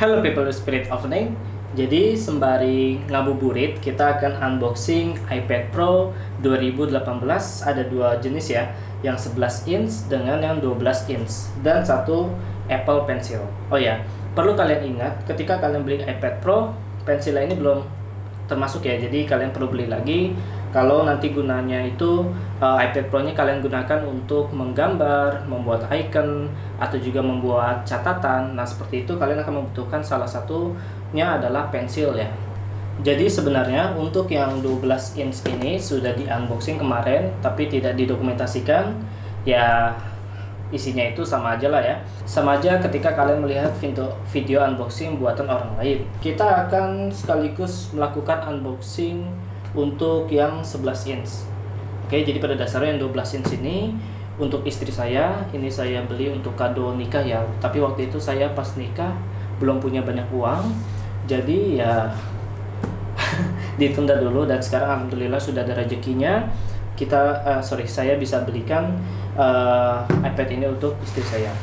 Hello people spirit of name. Jadi sembari ngabuburit kita akan unboxing iPad Pro 2018 ada dua jenis ya, yang 11 inch dengan yang 12 inch dan satu Apple Pencil. Oh ya, perlu kalian ingat ketika kalian beli iPad Pro, pensil ini belum termasuk ya. Jadi kalian perlu beli lagi kalau nanti gunanya itu uh, iPad Pro-nya kalian gunakan untuk menggambar, membuat icon atau juga membuat catatan. Nah, seperti itu kalian akan membutuhkan salah satunya adalah pensil ya. Jadi sebenarnya untuk yang 12 inch ini sudah di unboxing kemarin tapi tidak didokumentasikan. Ya isinya itu sama aja lah ya. Sama aja ketika kalian melihat video, video unboxing buatan orang lain. Kita akan sekaligus melakukan unboxing untuk yang 11 inch. Oke jadi pada dasarnya yang 12 inch ini untuk istri saya ini saya beli untuk kado nikah ya. Tapi waktu itu saya pas nikah belum punya banyak uang. Jadi ya ditunda dulu dan sekarang alhamdulillah sudah ada rezekinya. Kita uh, sorry saya bisa belikan uh, iPad ini untuk istri saya.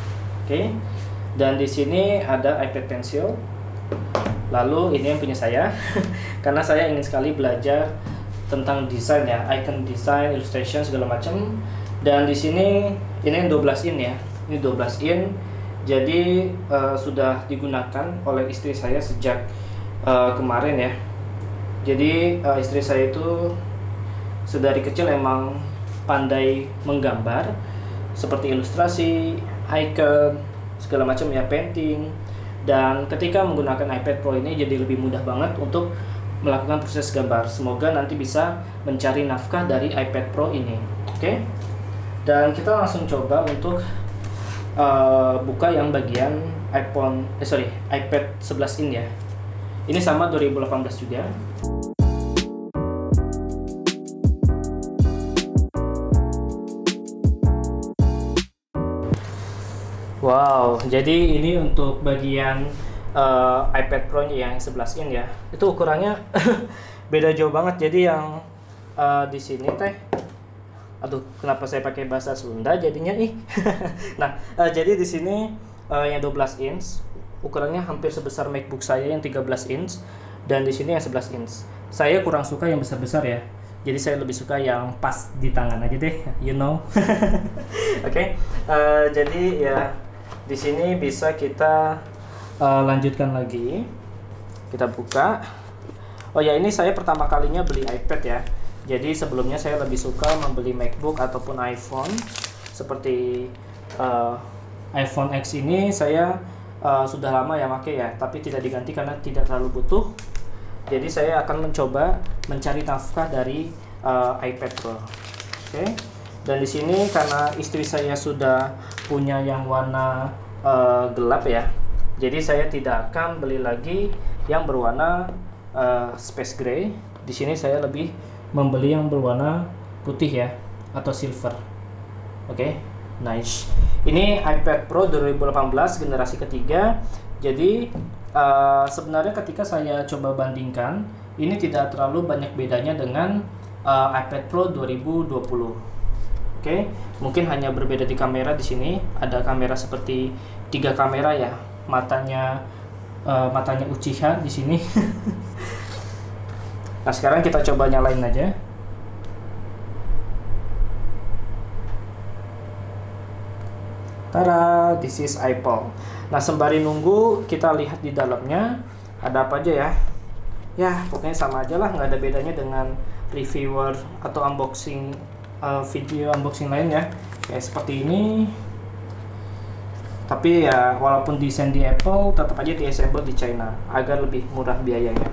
Oke? Okay? dan di sini ada iPad Pencil Lalu ini yang punya saya karena saya ingin sekali belajar tentang desain ya, icon design, illustration segala macam. Dan di sini ini yang 12 in ya. Ini 12 in. Jadi uh, sudah digunakan oleh istri saya sejak uh, kemarin ya. Jadi uh, istri saya itu sedari kecil emang pandai menggambar seperti ilustrasi, icon, segala macam ya, painting dan ketika menggunakan iPad Pro ini jadi lebih mudah banget untuk melakukan proses gambar. Semoga nanti bisa mencari nafkah dari iPad Pro ini. Oke. Dan kita langsung coba untuk uh, buka yang bagian iPhone eh sorry, iPad 11 in ya. Ini sama 2018 juga. Wow, jadi ini untuk bagian uh, iPad Pro yang 11 in ya. Itu ukurannya beda jauh banget. Jadi yang uh, di sini teh aduh kenapa saya pakai bahasa Sunda jadinya ih. nah, uh, jadi di sini uh, yang 12 inch ukurannya hampir sebesar MacBook saya yang 13 inch dan di sini yang 11 inch. Saya kurang suka yang besar-besar ya. Jadi saya lebih suka yang pas di tangan aja deh, you know. Oke. okay? Uh, jadi ya di sini bisa kita uh, lanjutkan lagi. Kita buka. Oh ya ini saya pertama kalinya beli iPad ya. Jadi sebelumnya saya lebih suka membeli MacBook ataupun iPhone. Seperti uh, iPhone X ini saya uh, sudah lama ya pakai ya. Tapi tidak diganti karena tidak terlalu butuh. Jadi saya akan mencoba mencari nafkah dari uh, iPad Pro. Oke. okay? Dan di sini karena istri saya sudah punya yang warna uh, gelap ya jadi saya tidak akan beli lagi yang berwarna uh, space gray. Di sini saya lebih membeli yang berwarna putih ya atau silver. Oke okay? nice. Ini iPad Pro 2018 generasi ketiga. Jadi uh, sebenarnya ketika saya coba bandingkan ini tidak terlalu banyak bedanya dengan uh, iPad Pro 2020 Oke, mungkin hanya berbeda di kamera di sini. Ada kamera seperti tiga kamera ya, matanya uh, matanya Uchiha di sini. nah sekarang kita coba nyalain aja. Tara, this is iPhone. Nah sembari nunggu kita lihat di dalamnya ada apa aja ya. Ya pokoknya sama aja lah, nggak ada bedanya dengan reviewer atau unboxing uh, video unboxing lain ya. Kayak seperti ini. Tapi ya walaupun desain di Apple tetap aja diassemble di China agar lebih murah biayanya.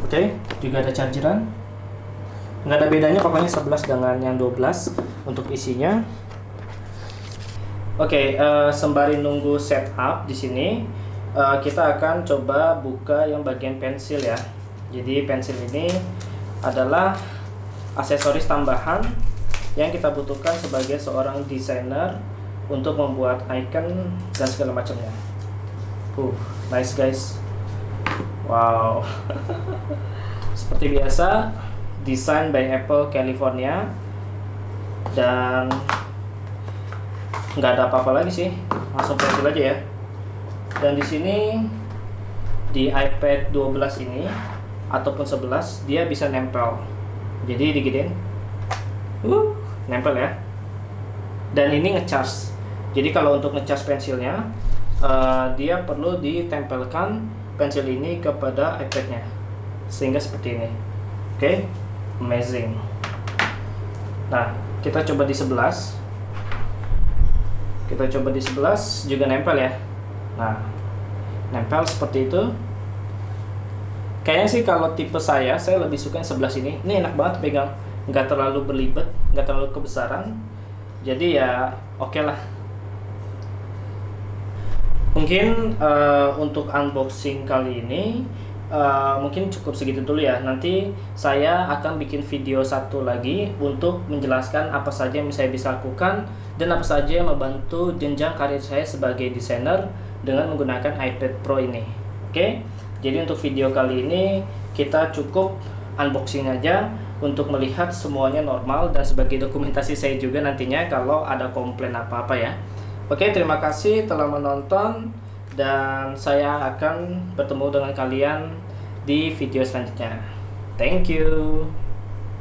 Oke okay, juga ada chargeran. Nggak ada bedanya pokoknya 11 dengan yang 12 untuk isinya. Oke okay, uh, eh, sembari nunggu setup di sini uh, kita akan coba buka yang bagian pensil ya. Jadi pensil ini adalah aksesoris tambahan yang kita butuhkan sebagai seorang desainer untuk membuat icon dan segala macamnya. Uh, nice guys. Wow. Seperti biasa, desain by Apple California dan nggak ada apa-apa lagi sih. Langsung pensil aja ya. Dan di sini di iPad 12 ini ataupun 11 dia bisa nempel jadi diginin uh nempel ya. Dan ini ngecas jadi kalau untuk ngecas pensilnya uh, dia perlu ditempelkan pensil ini kepada iPadnya. Sehingga seperti ini. Oke? Okay? amazing. Nah kita coba di 11 kita coba di 11 juga nempel ya. Nah nempel seperti itu. Kayaknya sih kalau tipe saya saya lebih suka yang sebelah sini ini enak banget pegang nggak terlalu berlibat nggak terlalu kebesaran. Jadi ya oke okay lah. Mungkin uh, untuk unboxing kali ini uh, mungkin cukup segitu dulu ya. Nanti saya akan bikin video satu lagi untuk menjelaskan apa saja yang saya bisa lakukan dan apa saja yang membantu jenjang karir saya sebagai desainer dengan menggunakan iPad Pro ini. Oke? Okay? jadi untuk video kali ini kita cukup unboxing aja untuk melihat semuanya normal dan sebagai dokumentasi saya juga nantinya kalau ada komplain apa-apa ya. Oke terima kasih telah menonton dan saya akan bertemu dengan kalian di video selanjutnya. Thank you